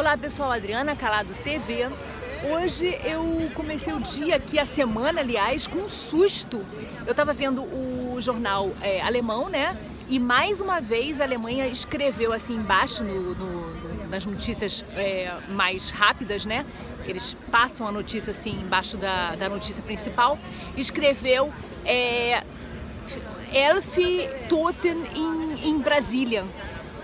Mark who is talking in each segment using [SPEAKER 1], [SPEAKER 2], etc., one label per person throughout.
[SPEAKER 1] Olá pessoal, Adriana Calado TV. Hoje eu comecei o dia aqui, a semana aliás, com um susto. Eu estava vendo o jornal é, alemão, né? E mais uma vez a Alemanha escreveu assim embaixo no, no, nas notícias é, mais rápidas, né? Eles passam a notícia assim embaixo da, da notícia principal. Escreveu é, Elf Toten em, Brasília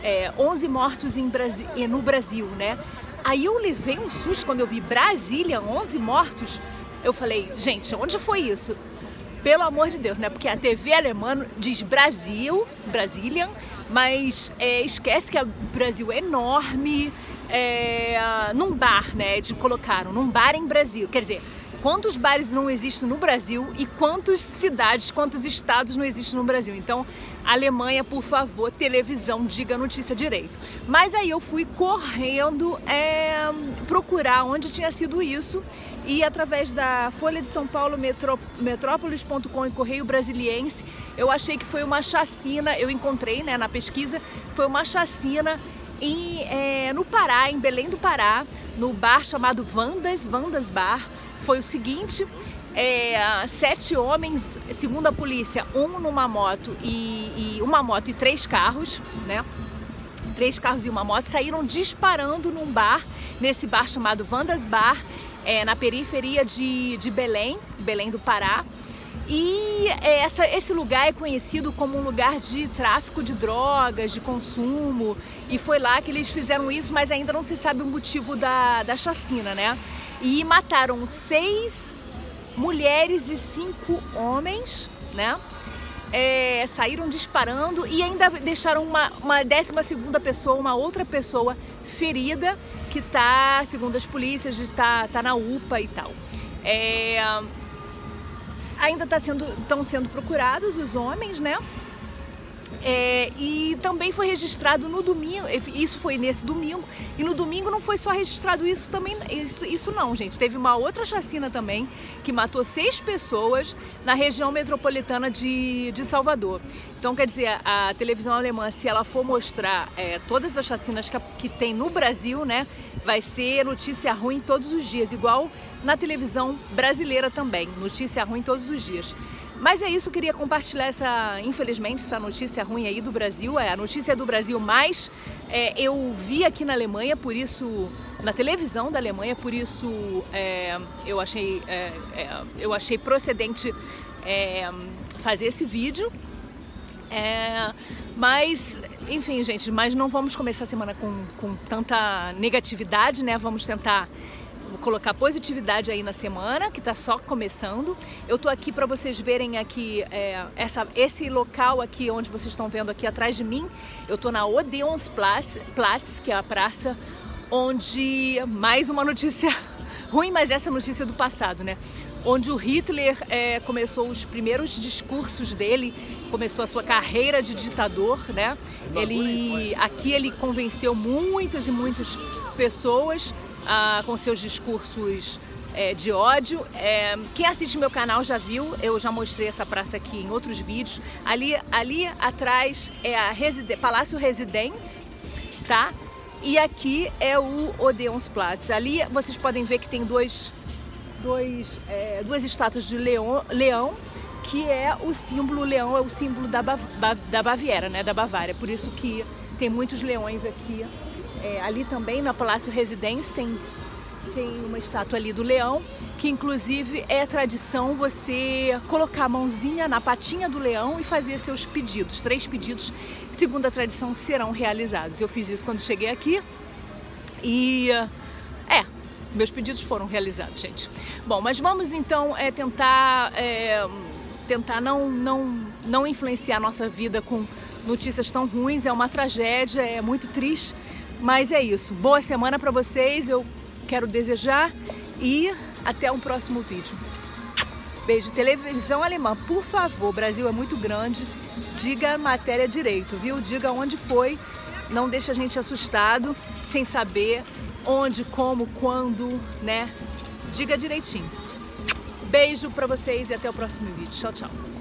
[SPEAKER 1] é, 11 mortos em Brasi no Brasil, né? Aí eu levei um susto quando eu vi Brasília, 11 mortos. Eu falei, gente, onde foi isso? Pelo amor de Deus, né? Porque a TV alemã diz Brasil, Brasília, mas é, esquece que o Brasil é enorme. É, num bar, né? De colocaram, num bar em Brasil. Quer dizer, quantos bares não existem no Brasil e quantas cidades, quantos estados não existem no Brasil. Então, Alemanha, por favor, televisão, diga a notícia direito. Mas aí eu fui correndo é, procurar onde tinha sido isso e através da Folha de São Paulo, Metró Metrópolis.com e Correio Brasiliense, eu achei que foi uma chacina, eu encontrei né, na pesquisa, foi uma chacina em, é, no Pará, em Belém do Pará, no bar chamado Vandas, Vandas Bar, foi o seguinte: é, sete homens, segundo a polícia, um numa moto e, e, uma moto e três carros, né? Três carros e uma moto saíram disparando num bar, nesse bar chamado Vandas Bar, é, na periferia de, de Belém, Belém do Pará. E é, essa, esse lugar é conhecido como um lugar de tráfico de drogas, de consumo. E foi lá que eles fizeram isso, mas ainda não se sabe o motivo da, da chacina, né? E mataram seis mulheres e cinco homens, né? É, saíram disparando e ainda deixaram uma, uma décima segunda pessoa, uma outra pessoa ferida que tá, segundo as polícias, está tá na UPA e tal. É, ainda tá sendo, estão sendo procurados os homens, né? É, e também foi registrado no domingo, isso foi nesse domingo, e no domingo não foi só registrado isso também, isso, isso não, gente. Teve uma outra chacina também que matou seis pessoas na região metropolitana de, de Salvador. Então, quer dizer, a televisão alemã, se ela for mostrar é, todas as chacinas que, que tem no Brasil, né, vai ser notícia ruim todos os dias, igual na televisão brasileira também, notícia ruim todos os dias. Mas é isso, queria compartilhar essa, infelizmente, essa notícia ruim aí do Brasil. É a notícia do Brasil, mas é, eu vi aqui na Alemanha, por isso, na televisão da Alemanha, por isso é, eu, achei, é, é eu achei procedente é, fazer esse vídeo. É, mas, enfim, gente, mas não vamos começar a semana com, com tanta negatividade, né? Vamos tentar colocar positividade aí na semana, que está só começando. Eu tô aqui para vocês verem aqui é, essa, esse local aqui onde vocês estão vendo aqui atrás de mim. Eu tô na Odeonsplatz, Platz, que é a praça onde mais uma notícia ruim, mas essa notícia do passado, né? Onde o Hitler é, começou os primeiros discursos dele, começou a sua carreira de ditador, né? Ele aqui ele convenceu muitas e muitas pessoas ah, com seus discursos é, de ódio. É, quem assiste meu canal já viu, eu já mostrei essa praça aqui em outros vídeos. Ali, ali atrás é a Reside Palácio Residência, tá? E aqui é o Odeonsplatz. Ali vocês podem ver que tem dois, dois, é, duas estátuas de leão, leão, que é o símbolo, o leão é o símbolo da, da Baviera, né, da Bavária. Por isso que tem muitos leões aqui é, ali também na Palácio Residência tem, tem uma estátua ali do leão, que inclusive é tradição você colocar a mãozinha na patinha do leão e fazer seus pedidos. Três pedidos, segundo a tradição, serão realizados. Eu fiz isso quando cheguei aqui e é, meus pedidos foram realizados, gente. Bom, mas vamos então é, tentar é, tentar não, não, não influenciar a nossa vida com notícias tão ruins. É uma tragédia, é muito triste. Mas é isso. Boa semana para vocês. Eu quero desejar e até um próximo vídeo. Beijo. Televisão alemã, por favor. Brasil é muito grande. Diga matéria direito, viu? Diga onde foi. Não deixe a gente assustado, sem saber onde, como, quando, né? Diga direitinho. Beijo para vocês e até o próximo vídeo. Tchau, tchau.